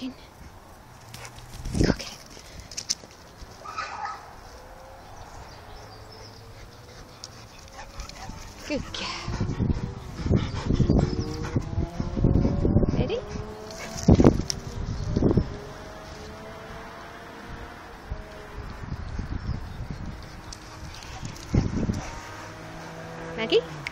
kitchen. Good. Ready? Maggie?